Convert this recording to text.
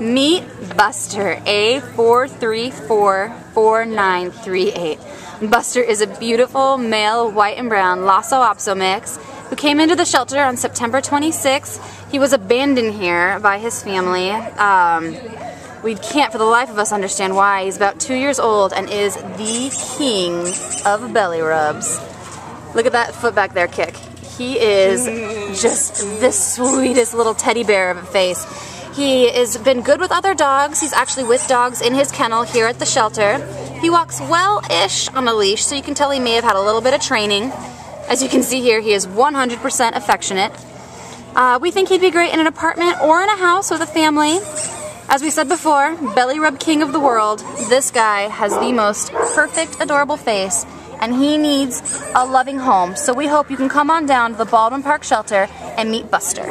Meet Buster, A4344938. Buster is a beautiful male white and brown Lhasa Apso mix who came into the shelter on September 26th. He was abandoned here by his family. Um, we can't for the life of us understand why. He's about two years old and is the king of belly rubs. Look at that foot back there kick. He is just the sweetest little teddy bear of a face. He has been good with other dogs. He's actually with dogs in his kennel here at the shelter. He walks well-ish on a leash, so you can tell he may have had a little bit of training. As you can see here, he is 100% affectionate. Uh, we think he'd be great in an apartment or in a house with a family. As we said before, belly rub king of the world, this guy has the most perfect, adorable face, and he needs a loving home. So we hope you can come on down to the Baldwin Park Shelter and meet Buster.